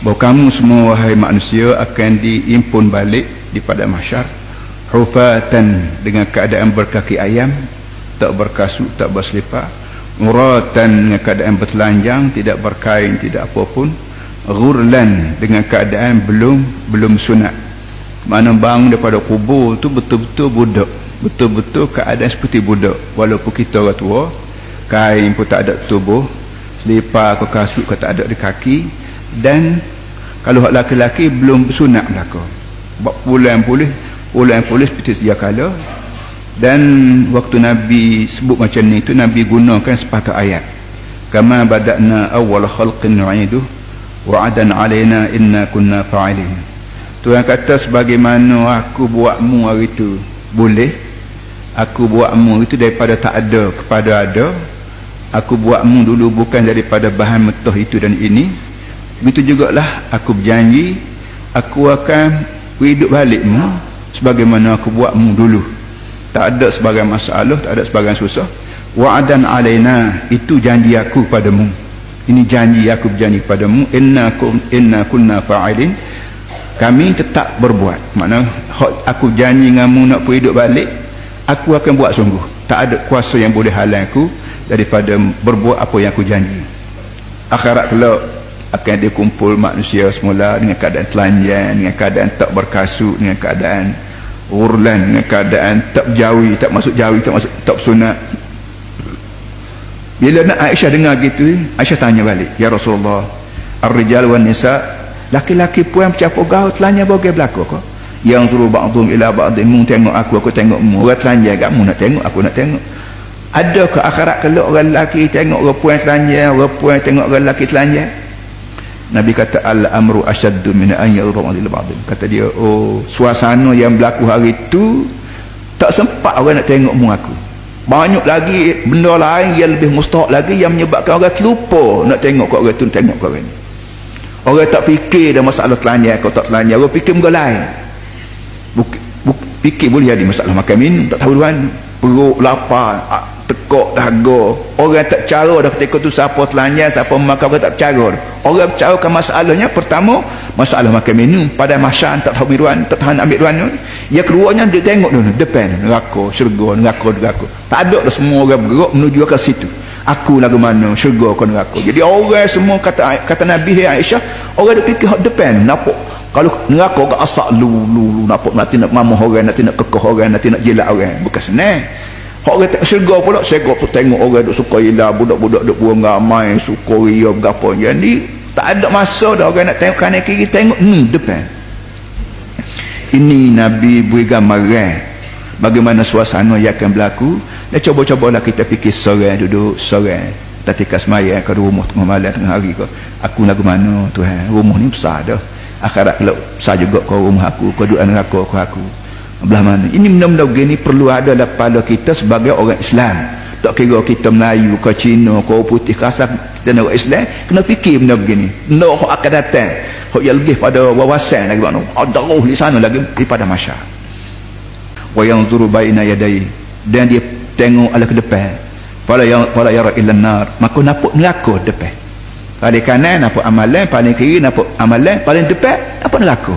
bahawa kamu semua wahai manusia akan diimpun balik di pada mahsyar. Hufatan dengan keadaan berkaki ayam tak berkasut tak berselipar muratan dengan keadaan bertelanjang tidak berkain tidak apa pun ghurlan dengan keadaan belum belum sunat. Mana bang daripada kubur tu betul-betul budak. Betul-betul keadaan seperti budak. Walaupun kita orang tua kain pun tak ada tubuh. Selipar ke kasut ke tak ada di kaki dan kalau hak laki-laki belum bersunat belaka. Bulan pulih bulan pulih seperti sedia kala. Dan waktu Nabi sebut macam ni tu Nabi gunakan sepatah ayat. Kama bada'na awal khalqin nu'iduh wa'adan alaina inna kunna fa'ilin. Tuhan kata sebagaimana aku buatmu hari itu boleh aku buatmu itu daripada tak ada kepada ada aku buatmu dulu bukan daripada bahan metah itu dan ini begitu jugalah aku berjanji aku akan hidup balikmu sebagaimana aku buatmu dulu. Tak ada sebagai masalah tak ada sebagai susah. Wa'adan alaina itu janji aku padamu. Ini janji aku berjanji padamu. Inna kum inna kunna fa'ilin. Kami tetap berbuat. Makna aku janji denganmu nak pergi hidup balik aku akan buat sungguh. Tak ada kuasa yang boleh halang aku daripada berbuat apa yang aku janji. Akhirat kelak akan dia kumpul manusia semula dengan keadaan telanjang dengan keadaan tak berkasut dengan keadaan urlan dengan keadaan tak jawi tak masuk jawi tak masuk tak sunat bila nak Aisyah dengar gitu Aisyah tanya balik ya Rasulullah ar-rijal wan nisa laki-laki puan bercampur gaul telanjang bagai belakang kau? Yang suruh ba'dhum ila ba'dhin mu tengok aku aku tengok mu. Orang telanjang kamu nak tengok aku nak tengok. Ada ke akhirat kalau orang lelaki tengok orang puan telanjang orang puan tengok orang lelaki telanjang Nabi kata al-amru asyaddu min an ba'd kata dia oh suasana yang berlaku hari itu tak sempat orang nak tengok mu aku. Banyak lagi benda lain yang lebih mustahak lagi yang menyebabkan orang terlupa nak tengok kau orang tu tengok kau orang ni. Orang tak fikir dah masalah telanjang kau tak telanjang orang fikir benda lain. Buk, buk, fikir boleh jadi masalah makan minum tak tahu tuan perut lapar tekok dahaga orang tak cara dah ketika tu siapa telanjang siapa makan orang tak cara. Orang bercarakan masalahnya pertama masalah makan minum pada masa tak tahu biruan tak tahan ambil ruan yang keduanya dia tengok dulu depan neraka syurga neraka neraka. Tak ada dah semua orang bergerak menuju ke situ. Aku lagu mana syurga ke neraka. Jadi orang semua kata kata Nabi Aisyah orang dia fikir depan nampak kalau neraka ke asak lu lu lu nampak nanti nak mamuh orang nanti nak kekeh orang nanti nak jelak orang. Bukan senang Orang tak serga pula, serga pun tengok orang duk suka ilah, budak-budak duk buang ramai, suka ria, berapa. Jadi, tak ada masa dah orang nak tengok kanan kiri, tengok ni depan. Ini Nabi beri gambaran bagaimana suasana yang akan berlaku. Dan coba-cobalah kita fikir seorang duduk, seorang. Ketika semaya ke rumah tengah malam, tengah hari ke. Aku lagu mana Tuhan, rumah ni besar dah. Akhirat kalau besar juga kau rumah aku, kau duduk neraka kau aku belah mana? Ini benda-benda begini perlu ada dalam kepala kita sebagai orang Islam. Tak kira kita Melayu ke Cina ke putih ke asal kita nak Islam kena fikir benda begini. Benda yang akan datang yang lebih pada wawasan lagi mana ada roh di sana lagi daripada masya wa yang zuru baina yadai dan dia tengok ala ke depan. Pada yang pada yara ilan nar maka nampak neraka depan. Paling kanan nampak amalan paling kiri nampak amalan paling depan nampak neraka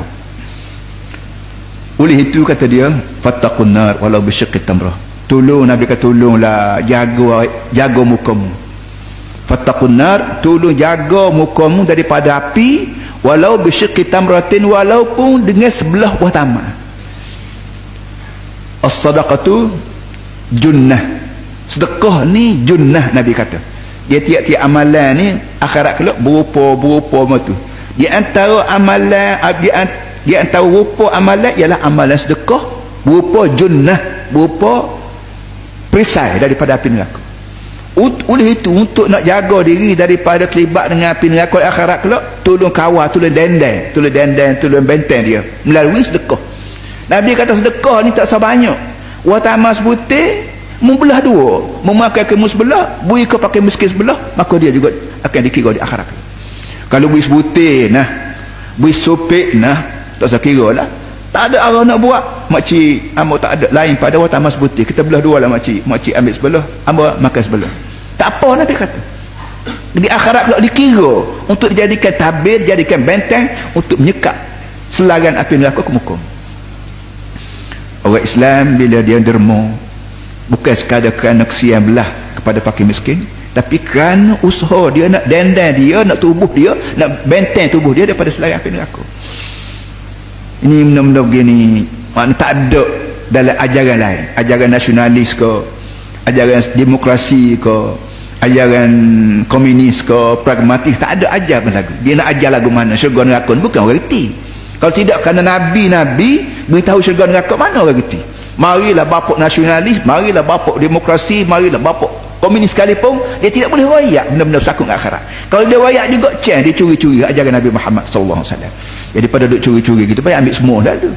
oleh itu kata dia fattaqun nar walau bisyiqqi tamrah. Tolong nabi kata tolonglah jaga jaga mukamu. Fattaqun nar tolong jaga mukamu daripada api walau bisyiqqi tamratin walaupun dengan sebelah buah tamak as-sadaqatu junnah. Sedekah ni junnah nabi kata. Dia tiap-tiap amalan ni akhirat kelak berupa-berupa macam tu. Di antara amalan di antara di antara rupa amalan ialah amalan sedekah berupa junnah berupa perisai daripada api neraka. Oleh itu untuk nak jaga diri daripada terlibat dengan api neraka akhirat kelak tolong kawal tolong dendeng tolong dendeng tolong benteng dia. Melalui sedekah. Nabi kata sedekah ni tak sebanyak. Watama sebutir membelah dua. Memakai ke sebelah bui ke pakai miskin sebelah maka dia juga akan dikira di akhirat kalau bui sebutir nah bui sopik nah tak usah kira lah. Tak ada arah nak buat. Makcik ambo tak ada. Lain pada waktu mas putih. Kita belah dua lah makcik makcik ambil sebelah. Ambo makan sebelah. Tak apa Nabi kata. Di akhirat pula dikira untuk dijadikan tabir jadikan benteng untuk menyekat selaran api neraka ke muka. Orang Islam bila dia derma bukan sekadar kerana kesian belah kepada fakir miskin tapi kerana usaha dia nak dendam dia nak tubuh dia nak benteng tubuh dia daripada selaran api neraka ini benda-benda begini. Makna tak ada dalam ajaran lain. Ajaran nasionalis ke ajaran demokrasi ke ajaran komunis ke pragmatis tak ada ajar pun lagu. Dia nak ajar lagu mana? Syurga neraka bukan orang reti. Kalau tidak kerana nabi-nabi beritahu syurga neraka mana orang reti. Marilah bapak nasionalis marilah bapak demokrasi marilah bapak komunis sekalipun dia tidak boleh rayak benda-benda sakut akhirat kalau dia rayak juga ceng dia curi-curi ajaran Nabi Muhammad SAW jadi pada duk curi-curi gitu baik ambil semua dah tu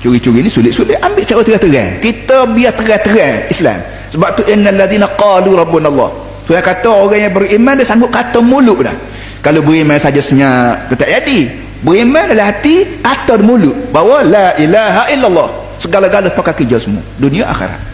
curi-curi ni sulit-sulit ambil cara terang-terang kita biar terang-terang Islam sebab tu innal ladina qalu rabbunallah Tuhan kata orang yang beriman dia sanggup kata mulut dah. Kalau beriman saja senyap, tak jadi. Beriman dalam hati, kata mulut. Bahawa la ilaha illallah. Segala-gala pakai kerja semua. Dunia akhirat.